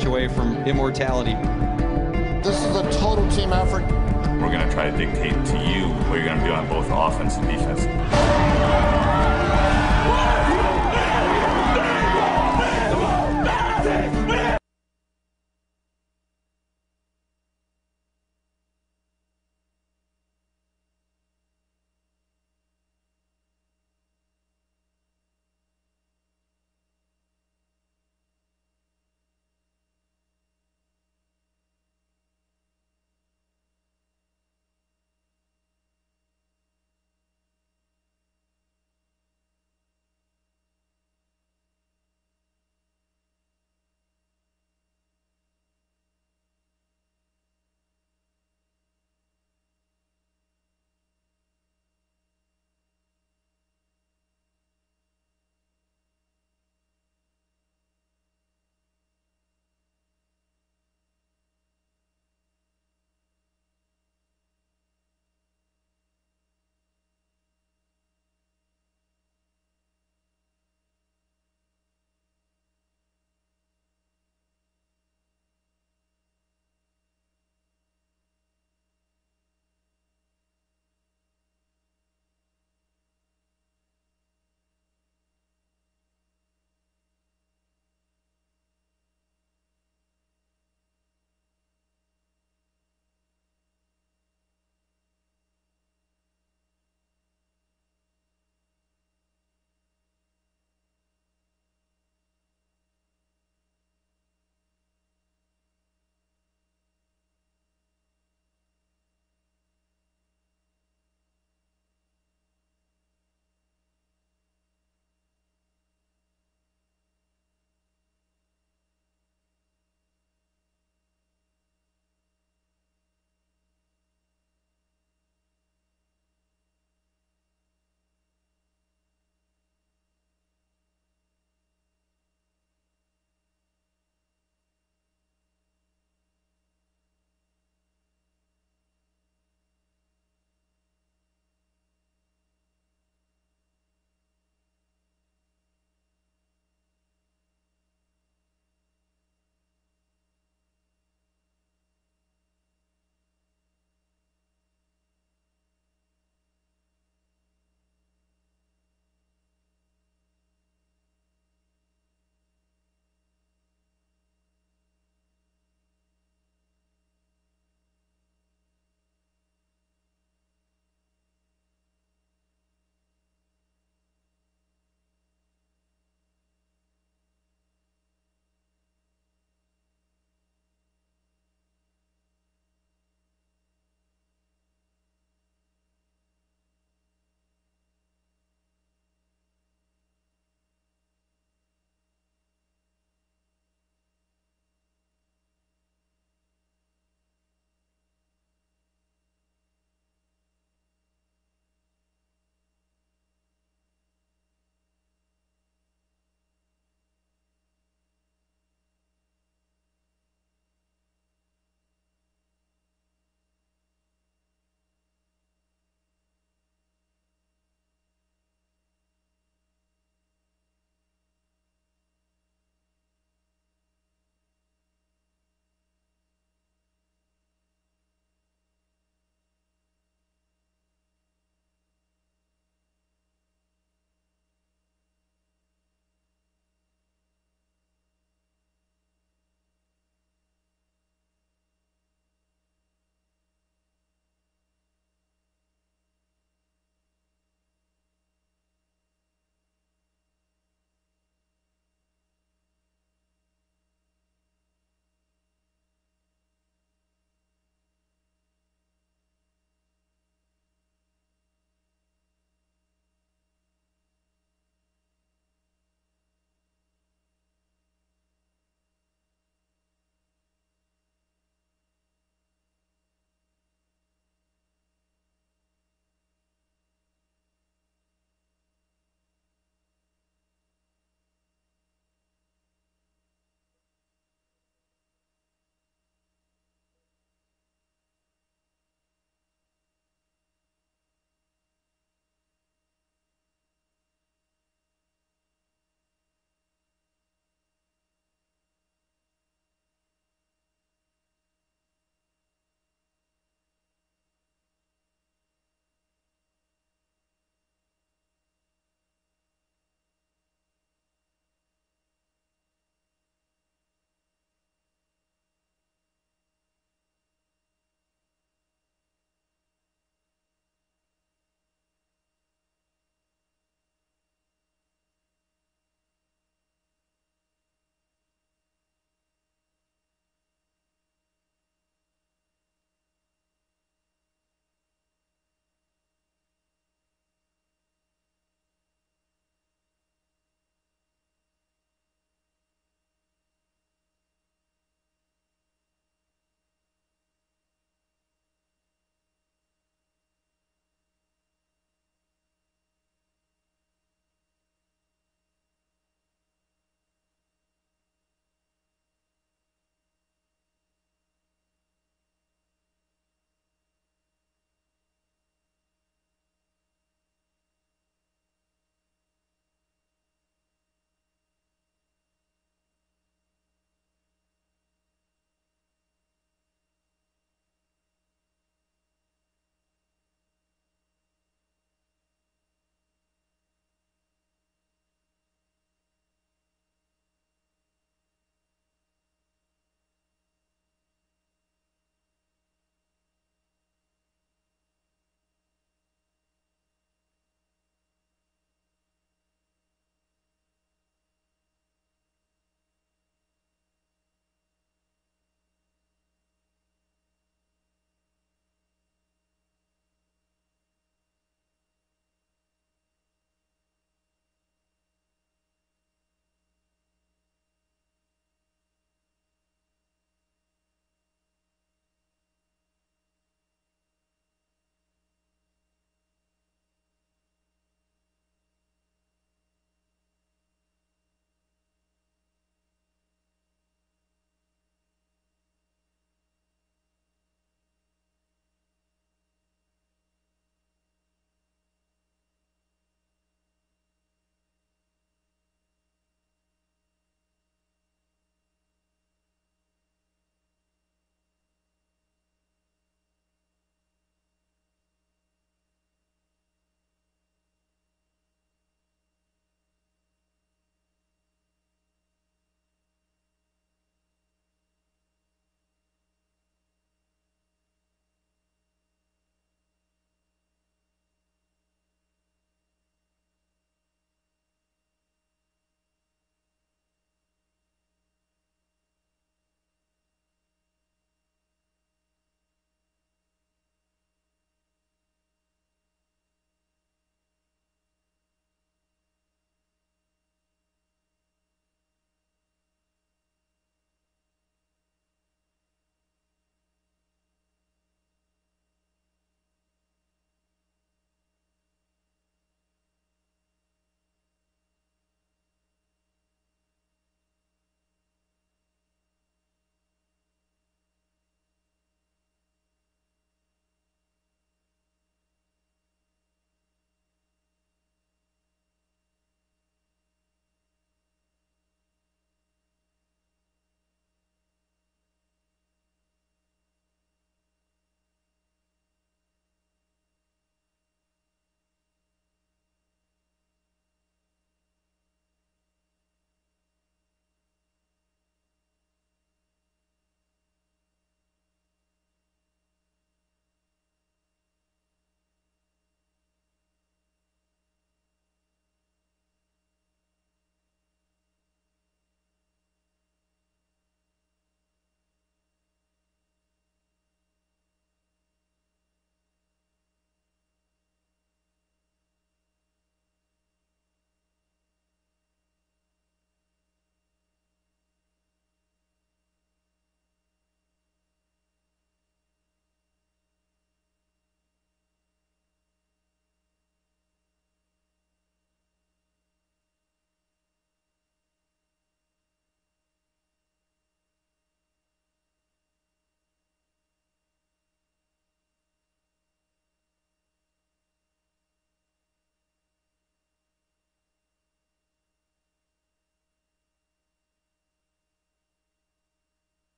match away from immortality. This is a total team effort. We're going to try to dictate to you what you're going to do on both offense and defense.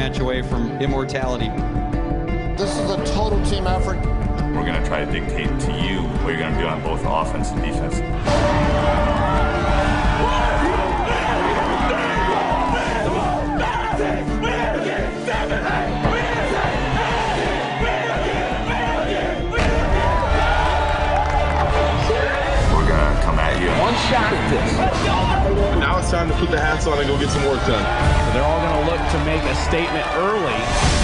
Match away from immortality. This is a total team effort. We're going to try to dictate to you what you're going to do on both offense and defense. We're going to come at you. One shot at this. Now it's time to put the hats on and go get some work done. They're all going to look to make a statement early.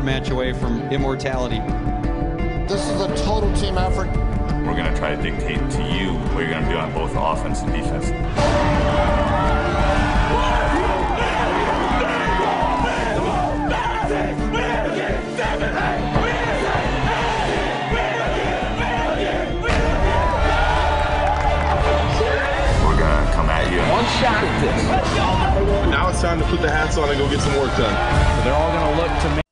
One match away from immortality. This is a total team effort. We're going to try to dictate to you what you're going to do on both offense and defense. We're going to come at you. One shot at this. Now it's time to put the hats on and go get some work done. So they're all going to look to me.